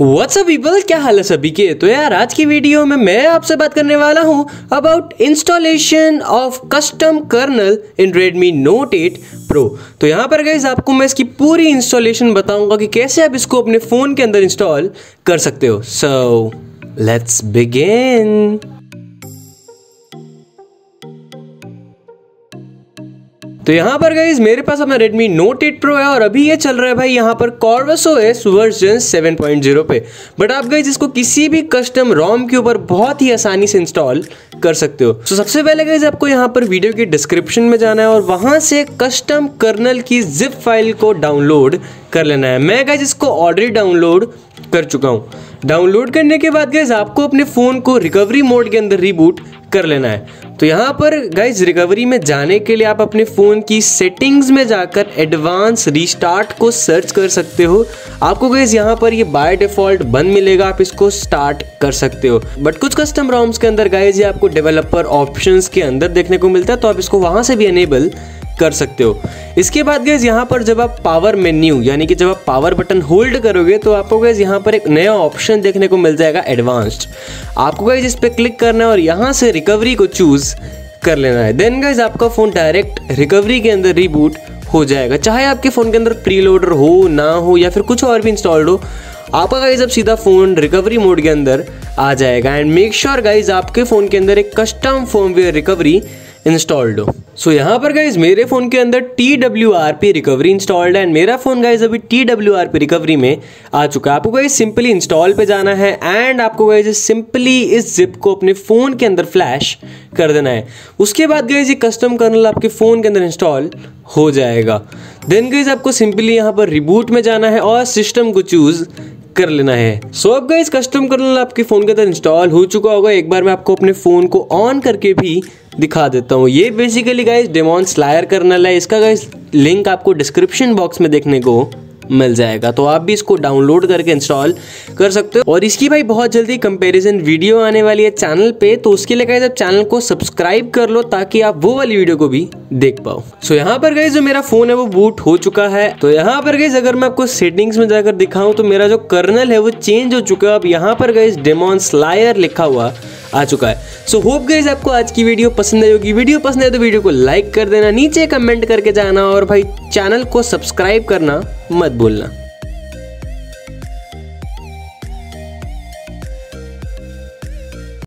WhatsApp people क्या हाल है सभी के? तो यार, आज की वीडियो में मैं आपसे बात करने वाला हूँ about installation of custom kernel in Redmi Note 8 Pro तो यहाँ पर गाइज़ आपको मैं इसकी पूरी इंस्टॉलेशन बताऊँगा कि कैसे आप इसको अपने फ़ोन के अंदर इंस्टॉल कर सकते हो. सो लेट्स बिगिन तो यहाँ पर गई मेरे पास अपना Redmi Note 8 Pro है और अभी ये चल रहा है भाई यहाँ पर Corvus OS वर्जन 7.0 पे। बट आप गई इसको किसी भी कस्टम रॉम के ऊपर बहुत ही आसानी से इंस्टॉल कर सकते हो। तो सबसे पहले गई आपको यहाँ पर वीडियो के डिस्क्रिप्शन में जाना है और वहाँ से कस्टम कर्नल की जिप फ़ाइल को डाउनलोड कर लेना है। मैं गाइज़ इसको ऑलरेडी डाउनलोड कर चुका हूँ। डाउनलोड करने के बाद गाइज़ आपको अपने फ़ोन को रिकवरी मोड के अंदर रिबूट कर लेना है। तो यहाँ पर गाइज़ रिकवरी में जाने के लिए आप अपने फ़ोन की सेटिंग्स में जाकर एडवांस रीस्टार्ट को सर्च कर सकते हो। आपको गाइज़ यहाँ पर ये बाय डिफ़ॉल्ट बंद मिलेगा, आप इसको स्टार्ट कर सकते हो। बट कुछ कस्टम रॉम्स के अंदर गाइज़ ये आपको डेवलपर ऑप्शंस के अंदर देखने को मिलता है तो आप इसको वहाँ से भी अनेबल कर सकते हो। इसके बाद गैस यहाँ पर जब आप पावर मेन्यू यानी कि जब आप पावर बटन होल्ड करोगे तो आपको गैस यहाँ पर एक नया ऑप्शन देखने को मिल जाएगा एडवांस्ड आपको गैस इस पर क्लिक करना है और यहाँ से रिकवरी को चूज़ कर लेना है। देन गैस आपका फ़ोन डायरेक्ट रिकवरी के अंदर रिबूट हो जाएगा। चाहे आपके फ़ोन के अंदर प्री लोडर हो, ना हो, या फिर कुछ और भी इंस्टॉल्ड हो, आपका गाइज़ अब सीधा फ़ोन रिकवरी मोड के अंदर आ जाएगा। एंड मेक श्योर गाइज़ आपके फ़ोन के अंदर एक कस्टम फॉर्मवेयर रिकवरी इंस्टॉल्ड हो। सो so, यहाँ पर गाइज़ मेरे फ़ोन के अंदर T W R P recovery installed है एंड मेरा फ़ोन गाइज़ अभी T W R P recovery में आ चुका है। आपको गाइज़ सिंपली इंस्टॉल पे जाना है एंड आपको गाइज़ सिंपली इस जिप को अपने फ़ोन के अंदर फ्लैश कर देना है। उसके बाद गाइज़ ये कस्टम कर्नल आपके फ़ोन के अंदर इंस्टॉल हो जाएगा। देन गाइज़ आपको सिंपली यहाँ पर रिबूट में जाना है और सिस्टम को चूज़ कर लेना है। सो अब गाइज़ कस्टम कर्नल आपके फ़ोन के अंदर इंस्टॉल हो चुका होगा। एक बार मैं आपको अपने फ़ोन को ऑन करके भी दिखा देता हूँ। ये basically guys Demon Slayer kernel है। इसका गाइज़ लिंक आपको डिस्क्रिप्शन बॉक्स में देखने को मिल जाएगा। तो आप भी इसको डाउनलोड करके इंस्टॉल कर सकते हो। और इसकी भाई बहुत जल्दी कंपेरिजन वीडियो आने वाली है चैनल पे तो उसके लिए गाइज़ आप चैनल को सब्सक्राइब कर लो ताकि आप वो वाली वीडियो को भी देख पाओ। सो यहाँ पर गाइज़ जो मेरा फ़ोन है वो बूट हो चुका है। तो यहाँ पर गाइज़ अगर मैं आपको सेटिंग्स में जाकर दिखाऊँ तो मेरा जो कर्नल है वो चेंज हो चुका है। अब यहाँ पर गाइज़ डेमोन स्लायर लिखा हुआ आ चुका है। सो होप गाइज़ आपको आज की वीडियो पसंद आई होगी। वीडियो पसंद आए तो वीडियो को लाइक कर देना, नीचे कमेंट करके जाना और भाई चैनल को सब्सक्राइब करना। मत भूलना